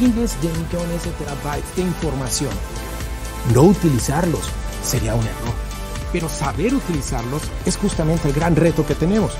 de millones de terabytes de información. No utilizarlos sería un error, pero saber utilizarlos es justamente el gran reto que tenemos.